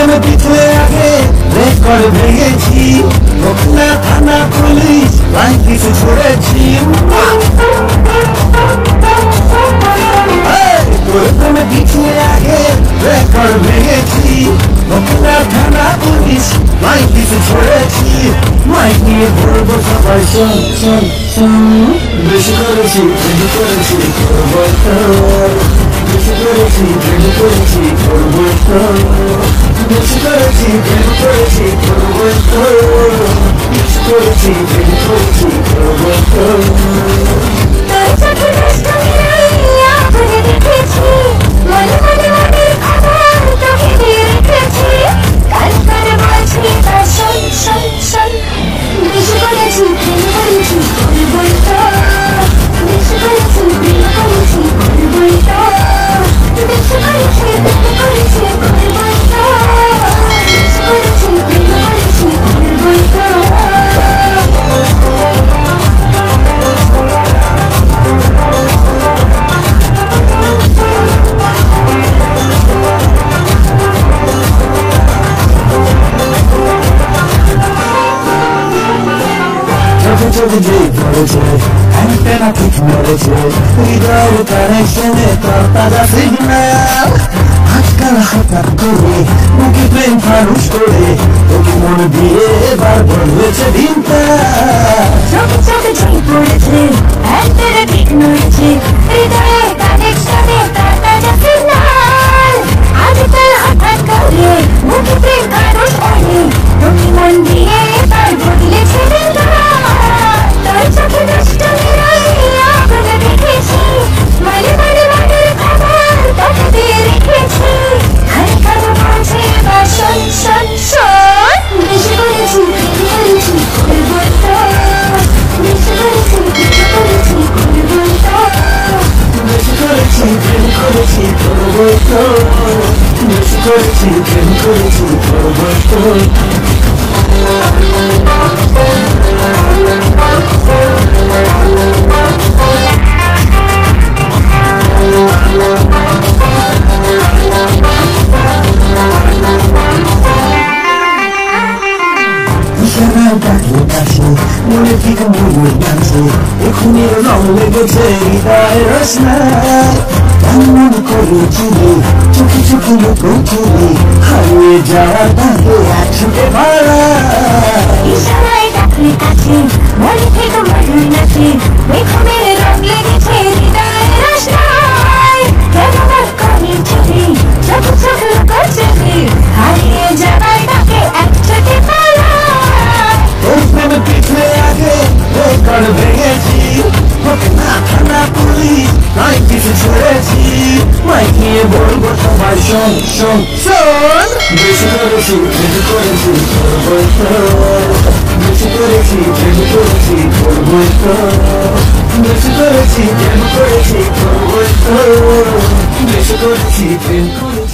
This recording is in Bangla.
প্রেমে পিছলে আগে রেকর্ড ভেঙেছি। না থানা পুলিশ লাইন কিছু ছড়েছি। আগে রেকর্ড ভেঙেছি। না থানা পুলিশ লাইন কিছু ছড়েছি। মাইক নিয়ে সবাই শোন শোন শোন বেশি করেছি বেশি করেছি বেশি করেছি বেশি করেছি Mr. Dirty, Mr. Dirty, Mr. Dirty, Mr. Dirty, চোখে ধরেছে অ্যান্টেনা ঠিক মেরেছে হৃদয় কানেকশনে তোর তাজা সিগন্যাল আজকাল হঠাৎ করে মুখে প্রেম ফানুষ করে তোকে মনে দিয়ে এবার বদলেছে দিনটা করব তো বেশি করেছি প্রেম করেছি করব তো ইশারায় ডাকলে কাছে মনে থেকে মনে ডাকছে এখনই রং লেগেছে হৃদয়ের রসনায় এমন করে চুলে চোখে চোখে লোকো চুলে হারিয়ে যাওয়ার তাকে একসাথে ভাড়া নয় কিছু ছেড়েছি মাইকিয়ে বলব সবাই শোন শোন। শোন। বেশি করেছি বেশি করেছি তো। বেশি করেছি বেশি করেছি তো। বেশি করেছি প্রেম করেছি তো। বেশি করেছি প্রেম করেছি